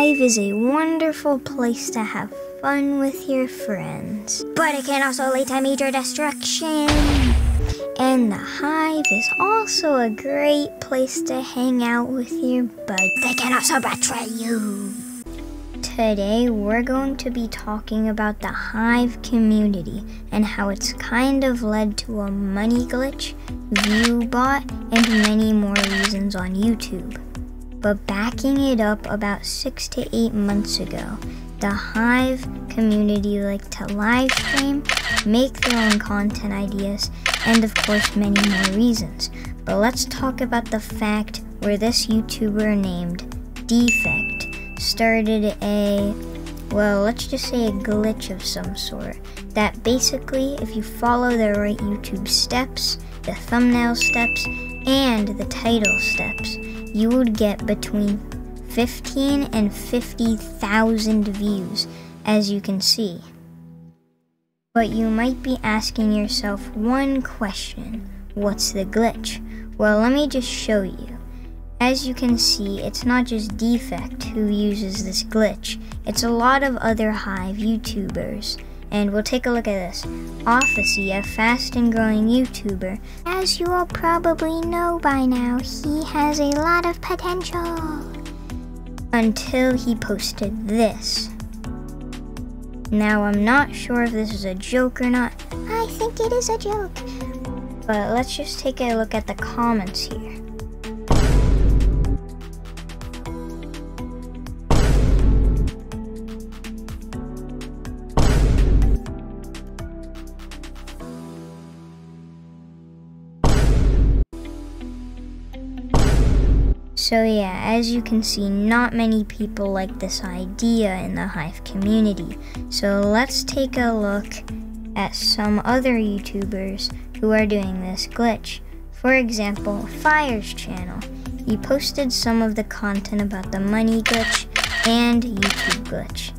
Hive is a wonderful place to have fun with your friends, but it can also lead to major destruction. And the Hive is also a great place to hang out with your buds. They can also betray you. Today, we're going to be talking about the Hive community and how it's kind of led to a money glitch, view bot, and many more reasons on YouTube. But backing it up about six to eight months ago, the Hive community liked to live stream, make their own content ideas, and of course many more reasons. But let's talk about the fact where this YouTuber named Defect started a, well, let's just say a glitch of some sort. That basically, if you follow the right YouTube steps, the thumbnail steps, and the title steps, you would get between 15 and 50,000 views, as you can see. But you might be asking yourself one question What's the glitch? Well, let me just show you. As you can see, it's not just Defect who uses this glitch, it's a lot of other Hive YouTubers. And we'll take a look at this. Oficey, a fast and growing YouTuber. As you all probably know by now, he has a lot of potential. Until he posted this. Now, I'm not sure if this is a joke or not. I think it is a joke. But let's just take a look at the comments here. So yeah, as you can see, not many people like this idea in the Hive community. So let's take a look at some other YouTubers who are doing this glitch. For example, Fire's channel. He posted some of the content about the money glitch and YouTube glitch.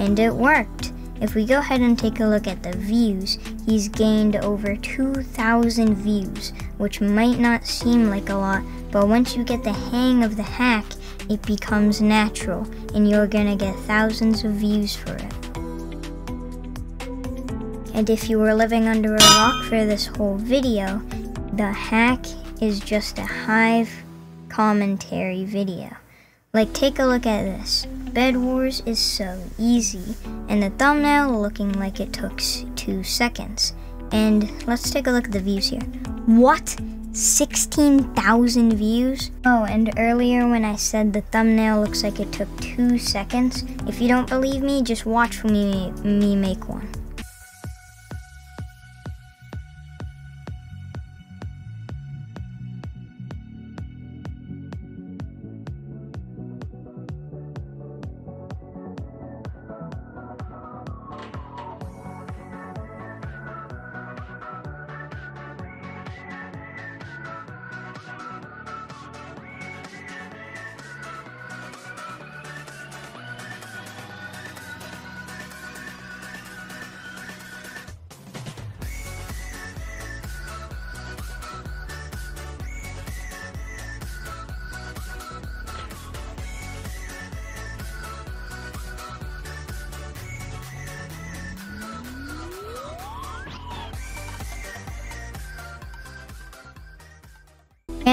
And it worked. If we go ahead and take a look at the views, he's gained over 2,000 views, which might not seem like a lot, but once you get the hang of the hack, it becomes natural and you're gonna get thousands of views for it. And if you were living under a rock for this whole video, the hack is just a Hive commentary video. Like take a look at this. Bed Wars is so easy, and the thumbnail looking like it took two seconds. And let's take a look at the views here. What? 16,000 views. Oh, and earlier when I said the thumbnail looks like it took two seconds, if you don't believe me, just watch me, me make one.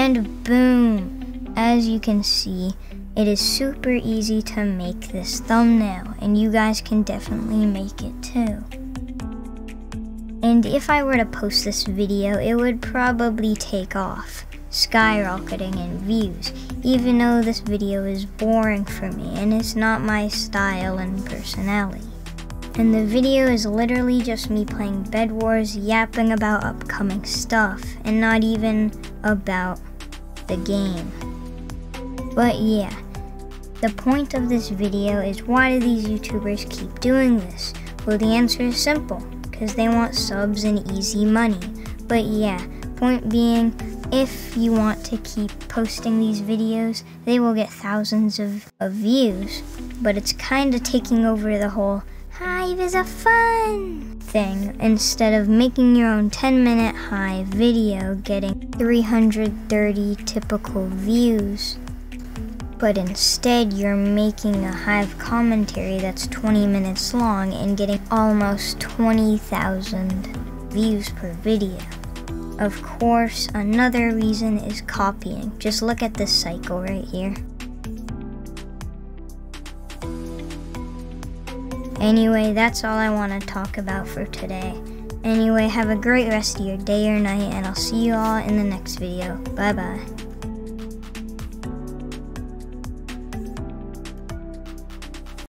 And boom! As you can see, it is super easy to make this thumbnail, and you guys can definitely make it too. And if I were to post this video, it would probably take off, skyrocketing in views, even though this video is boring for me and it's not my style and personality. And the video is literally just me playing Bed Wars, yapping about upcoming stuff, and not even about the game. But yeah, the point of this video is why do these YouTubers keep doing this? Well, the answer is simple, because they want subs and easy money. But yeah, point being, if you want to keep posting these videos, they will get thousands of, of views. But it's kind of taking over the whole Hive is a fun thing instead of making your own 10 minute Hive video getting 330 typical views. but instead you're making a Hive commentary that's 20 minutes long and getting almost 20,000 views per video. Of course, another reason is copying. Just look at this cycle right here. Anyway, that's all I want to talk about for today. Anyway, have a great rest of your day or night, and I'll see you all in the next video. Bye bye.